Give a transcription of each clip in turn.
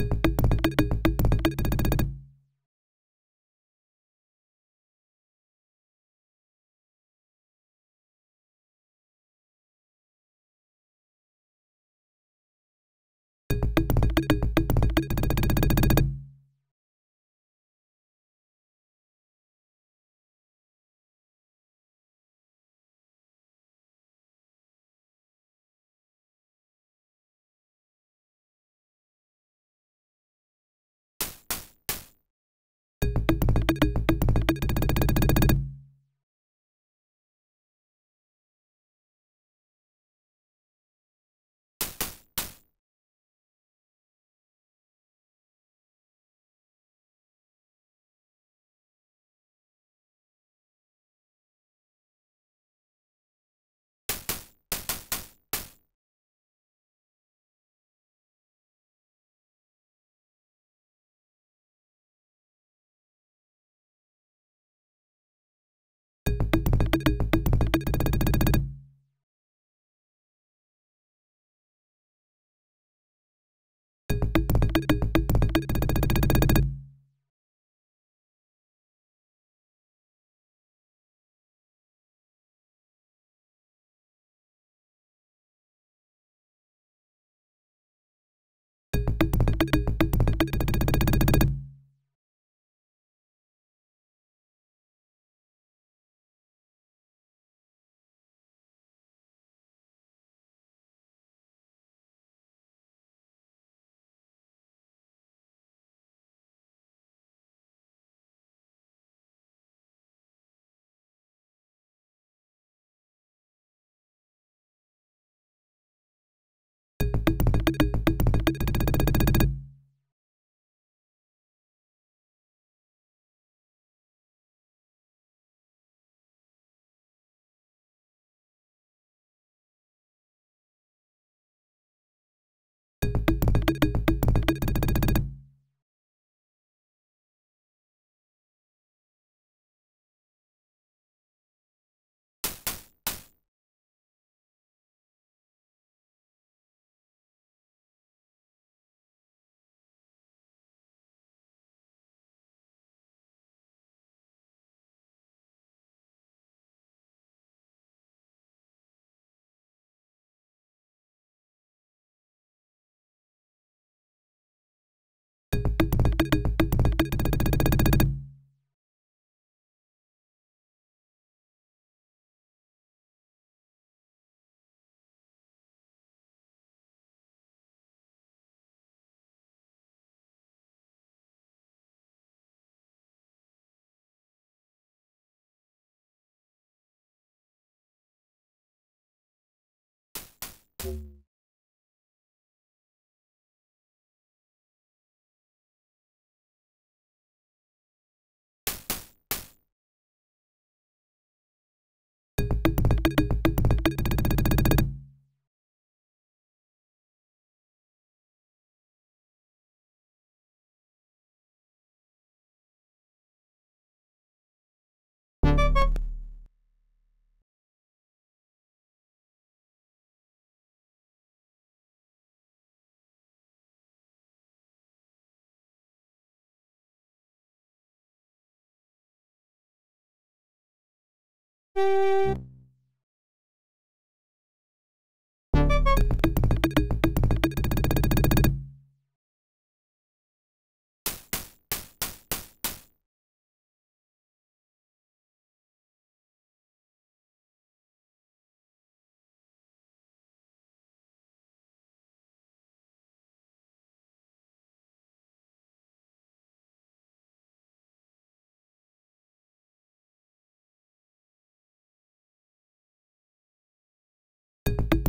you you you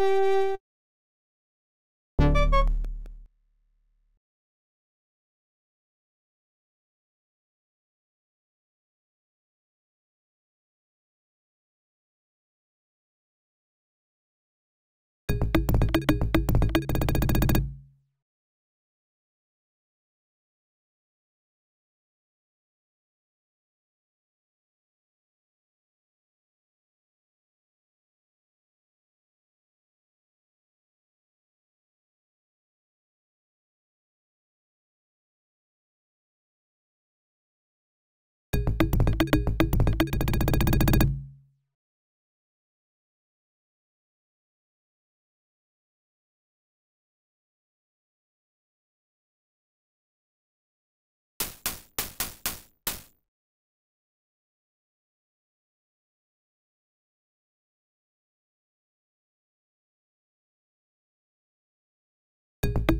you you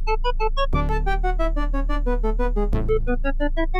Thank you.